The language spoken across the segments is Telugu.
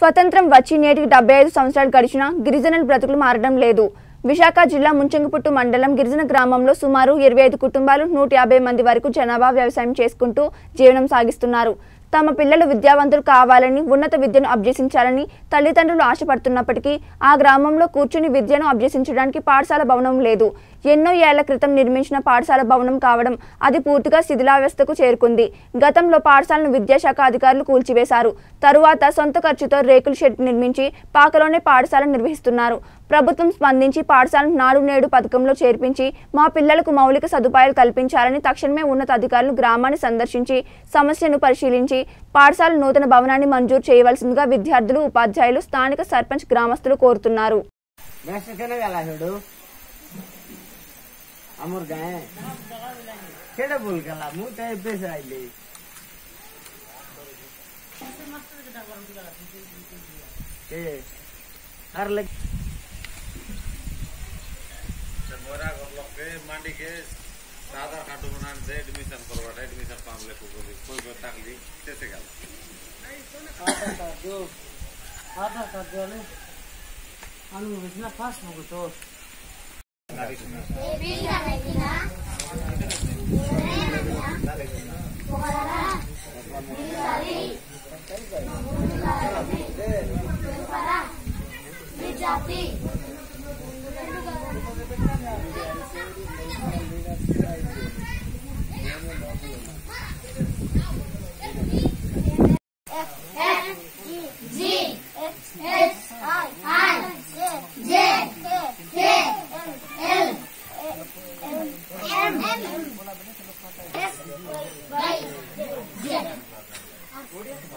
స్వతంత్రం వచ్చి నేటికి డెబ్బై ఐదు సంవత్సరాలు గడిచినా గిరిజనుల బ్రతుకులు మారడం లేదు. విశాఖ జిల్లా ముంచంగిపుట్టు మండలం గిరిజన గ్రామంలో సుమారు ఇరవై ఐదు కుటుంబాలు నూట యాభై మంది వరకు జనాభా వ్యవసాయం చేసుకుంటూ జీవనం సాగిస్తున్నారు. తమ పిల్లలు విద్యావంతులు కావాలని ఉన్నత విద్యను అభ్యసించాలని తల్లిదండ్రులు ఆశపడుతున్నప్పటికీ ఆ గ్రామంలో కూర్చుని విద్యను అభ్యసించడానికి పాఠశాల భవనం లేదు. ఎన్నో ఏళ్ళ క్రితం నిర్మించిన పాఠశాల భవనం కావడం అది పూర్తిగా శిథిలావ్యవస్థకు చేరుకుంది. గతంలో పాఠశాలను విద్యాశాఖ అధికారులు కూల్చివేశారు. తరువాత సొంత ఖర్చుతో రేకుల షెడ్ నిర్మించి పాకలోనే పాఠశాల నిర్వహిస్తున్నారు. ప్రభుత్వం స్పందించి పాఠశాలను నాడు నేడు పథకంలో చేర్పించి మా పిల్లలకు మౌలిక సదుపాయాలు కల్పించాలని తక్షణమే ఉన్నత అధికారులు గ్రామాన్ని సందర్శించి సమస్యను పరిశీలించి పాఠశాల నూతన భవనాన్ని మంజూరు చేయవలసిందిగా విద్యార్థులు ఉపాధ్యాయులు స్థానిక సర్పంచ్ గ్రామస్తులు కోరుతున్నారు मैस्टर कहने मोरा ब्लॉक के मांडी के आधार कार्ड बनाने से एडमिशन करवाटा एडमिशन फॉर्म लेको कोई टाकली तेसे गेल। आधार कार्ड दियो आधार कार्ड दियो ने अनु विजना पास हो तो। ना है कि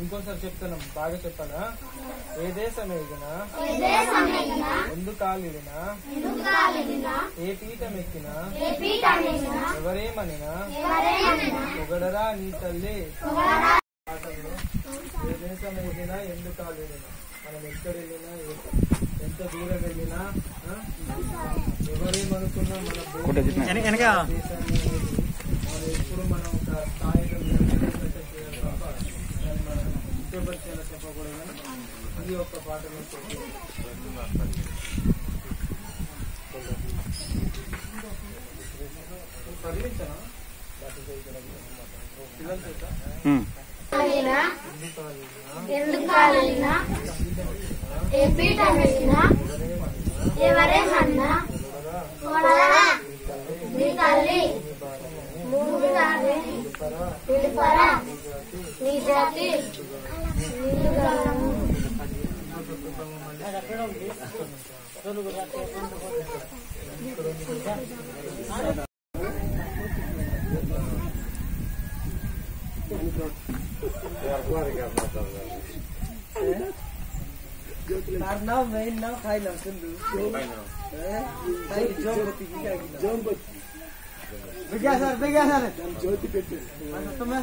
ఇంకోసారి చెప్తాను బాగా చెప్పనా? ఏ దేశం ఎగినా ఎందు కాలిడినా ఏ పీఠం ఎక్కినా ఎవరేమనినా పొగడరా నీ తల్లి. ఏ దేశం వెళ్ళినా ఎందుకు కాలేదినా మనం ఎక్కడ వెళ్ళినా ఎంత దూరం వెళ్ళినా? ఎవరేమనుకున్నా మన దేశాన్ని మనం ఎప్పుడు మనం ఒక స్థాయిలో మనం ఇష్టపరిచేలా చెప్పకూడదని ఈ ఒక్క పాటలో చెప్పి చదివించనా పిల్లలు చేత ఎందుకాలినా ఏ పీఠ పెట్టినా ఎవరేమన్నా చూడరా నీ తల్లి మూడు కాదు నిలుపరా నీ జాతి నిన్ను గౌరవము. তার নাম মেইন নাম খাইলাম শুনলু জম্পতি বিজ্ঞাসার বিজ্ঞাসার জ্যোতি পেটে তোমার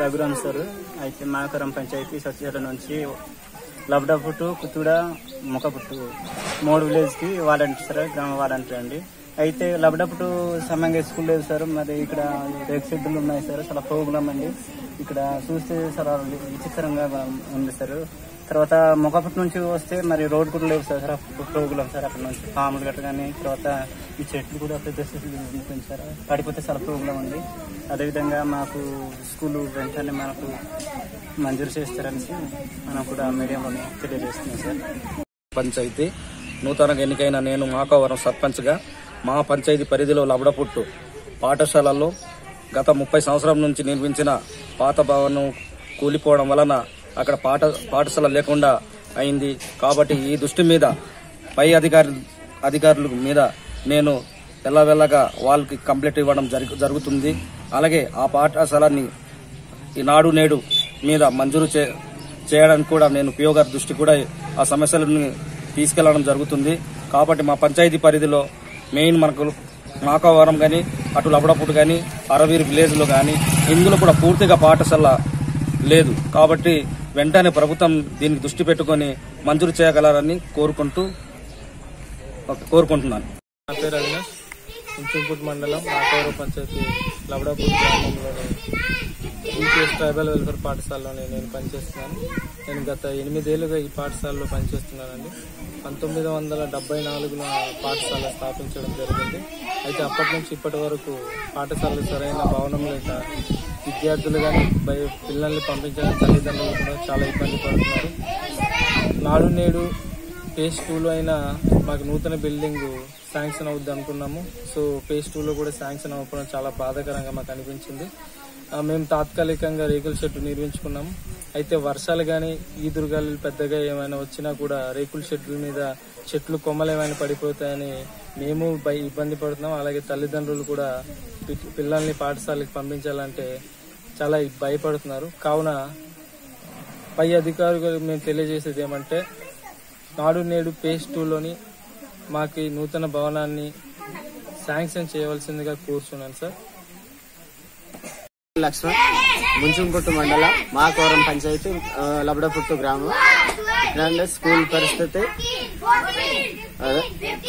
రఘురామ్ సార్. అయితే మాకరం పంచాయతీ సత్యజల నుంచి లబ్డపుట్టు కుతుడ ముఖపుట్టు మూడు విలేజ్కి వాలంటీర్ గ్రామ వాలంటీర్ అండి. అయితే లబ్డపుట్టు సమయంగా స్కూల్ లేదు సార్. మరి ఇక్కడ రేక్ షెడ్యూల్ ఉన్నాయి సార్. చాలా ప్రోగ్రామ్ అండి. ఇక్కడ చూస్తే చాలా విచిత్రంగా ఉంది సార్. తర్వాత మొక్కపుట్టు నుంచి వస్తే మరి రోడ్ కూడా లేవు సార్ ప్రోగులం సార్ అక్కడ నుంచి. పాములు గట్ట కానీ తర్వాత ఈ చెట్లు కూడా పెద్ద సార్. పడిపోతే చాలా ప్రోగులం ఉంది అదేవిధంగా మాకు స్కూల్ వెంటనే మనకు మంజూరు చేస్తారనేసి మనం కూడా మీడియాలో తెలియజేస్తున్నాం సార్. పంచాయతీ. నూతనంగా ఎన్నికైన నేను మాకవరం సర్పంచ్గా మా పంచాయతీ పరిధిలో లబడపుట్టు పాఠశాలల్లో గత ముప్పై సంవత్సరం నుంచి నిర్మించిన పాత భవనం కూలిపోవడం వలన అక్కడ పాఠ పాఠశాల లేకుండా అయింది. కాబట్టి ఈ దృష్టి మీద పై అధికారి అధికారుల మీద నేను వెళ్ళవెళ్ళగా వాళ్ళకి కంప్లైంట్ ఇవ్వడం జరుగు- జరుగుతుంది. అలాగే ఆ పాఠశాలని ఈనాడు నేడు మీద మంజూరు చే చేయడానికి కూడా నేను ఉపయోగ దృష్టి కూడా ఆ సమస్యలను తీసుకెళ్ళడం జరుగుతుంది. కాబట్టి మా పంచాయతీ పరిధిలో మెయిన్ మనకు మాకవరం కానీ అటు లబడపుడు కానీ అరవీరు విలేజ్లో కానీ ఇందులో కూడా పూర్తిగా పాఠశాల లేదు. కాబట్టి వెంటనే ప్రభుత్వం దీనికి దృష్టి పెట్టుకొని మంజూరు చేయగలరని కోరుకుంటూ కోరుకుంటున్నాను. నా పేరు అవినాష్. కుంచుంపూట్ మండలం ఆకవరం పంచాయతీ లబడాపూర్ గ్రామంలోని యూపీఎస్ ట్రైబల్ వెల్ఫేర్ పాఠశాలలోనే నేను పనిచేస్తున్నాను. నేను గత ఎనిమిదేళ్ళుగా ఈ పాఠశాలలో పనిచేస్తున్నానండి. పంతొమ్మిది వందల డెబ్బై నాలుగున పాఠశాల స్థాపించడం జరిగింది. అయితే అప్పటి నుంచి ఇప్పటి వరకు పాఠశాలలో సరైన భవనం లేక విద్యార్థులు కానీ పిల్లల్ని పంపించడం తల్లిదండ్రులు కూడా చాలా ఇబ్బంది పడుతున్నారు. నాడు నేడు పే స్కూల్ అయినా మాకు నూతన బిల్డింగ్ శాంక్షన్ అవుద్ది అనుకున్నాము. సో పే స్కూల్లో కూడా శాంక్షన్ అవ్వడం చాలా బాధాకరంగా మాకు అనిపించింది. మేము తాత్కాలికంగా రేకుల షెడ్ నిర్మించుకున్నాము. అయితే వర్షాలు కానీ ఈదురుగాలు పెద్దగా ఏమైనా వచ్చినా కూడా రేకుల షెడ్ల మీద చెట్లు కొమ్మలు ఏమైనా పడిపోతాయని మేము ఇబ్బంది పడుతున్నాం. అలాగే తల్లిదండ్రులు కూడా పి- పిల్లల్ని పాఠశాలకు పంపించాలంటే చాలా భయపడుతున్నారు. కావున పై అధికారులు మేము తెలియజేసేది ఏమంటే నాడు నేడు పేజ్ టూలోని మాకు నూతన భవనాన్ని శాంక్షన్ చేయవలసిందిగా కోరుచున్నాను సార్. లక్ష్మణ్ ముంచుంపుట్టు మండలం మాకోరం పంచాయతీ లబడపుట్టు గ్రామం. ఇక్కడ స్కూల్ పరిస్థితి.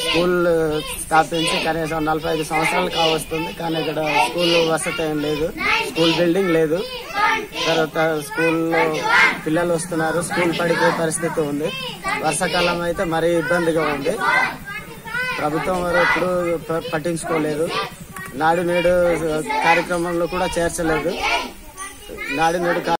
స్కూల్ స్థాపించి కనీసం నలభై ఐదు సంవత్సరాలు కావస్తుంది కానీ ఇక్కడ స్కూల్ వసతి ఏం లేదు. స్కూల్ బిల్డింగ్ లేదు. తర్వాత స్కూల్లో పిల్లలు వస్తున్నారు. స్కూల్ పడిపోయే పరిస్థితి ఉంది. వర్షాకాలం అయితే మరీ ఇబ్బందిగా ఉంది. ప్రభుత్వం వారు ఎప్పుడు ప- పట్టించుకోలేదు. నాడు నేడు కార్యక్రమంలో కూడా చేర్చలేదు. నాడు నేడు